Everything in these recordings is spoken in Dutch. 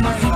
my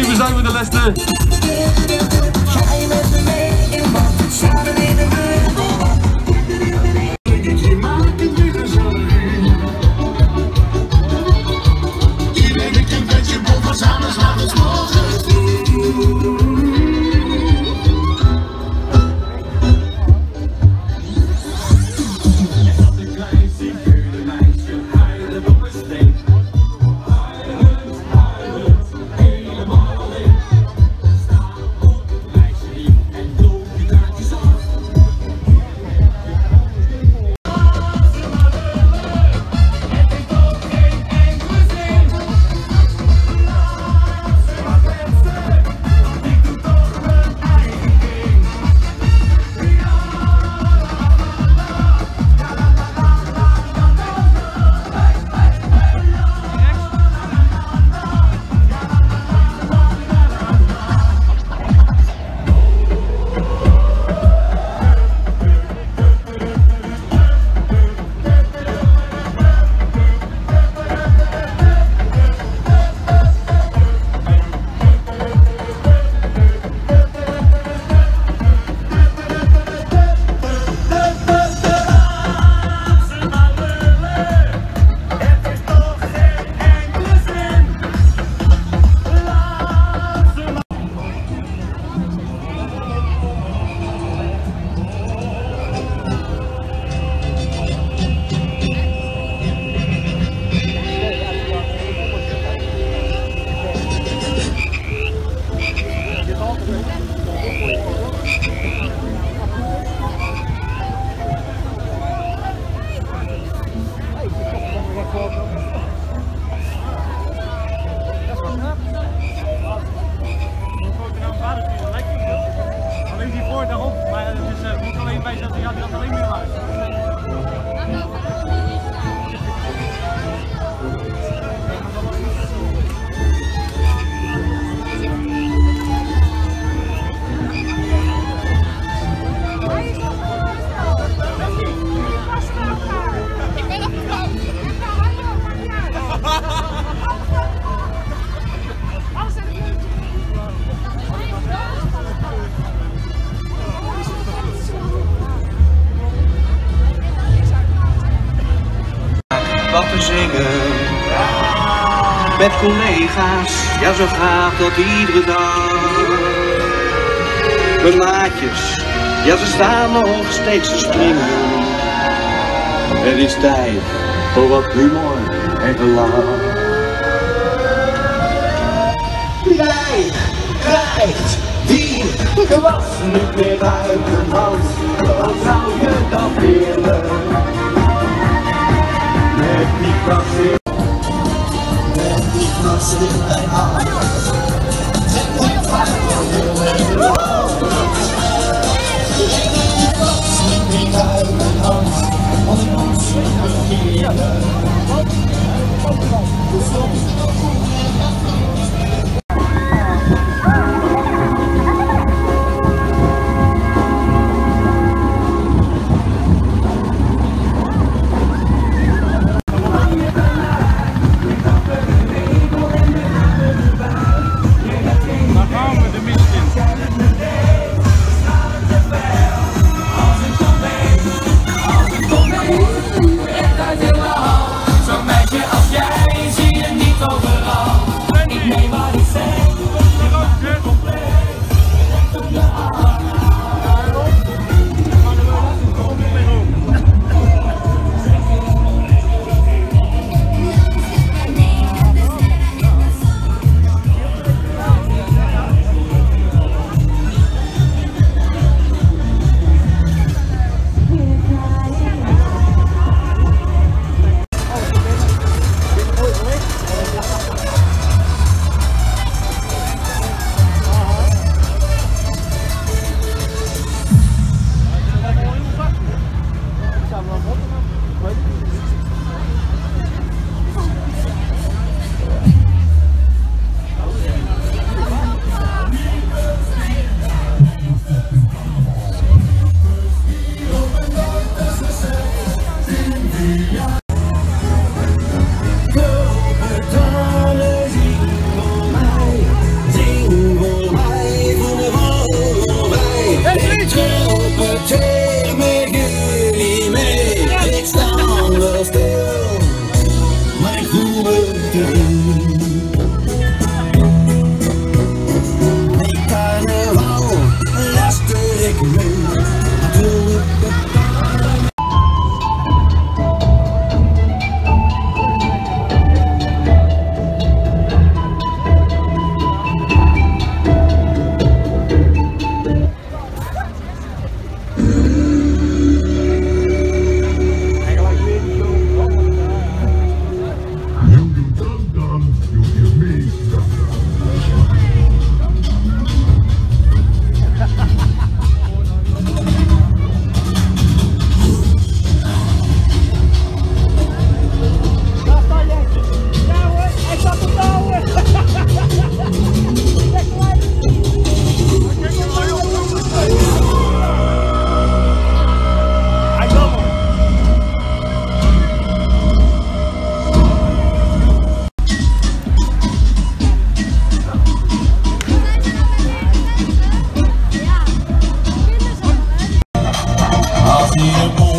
He was over the Leicester. Met collega's, ja zo gaat dat iedere dag. Mijn maatjes, ja ze staan nog steeds te springen. Het is tijd voor wat humor en gelach. Jij krijgt die gewas niet meer uit de hand. Wat zou je dan willen? Met die kracht Yeah. Yeah.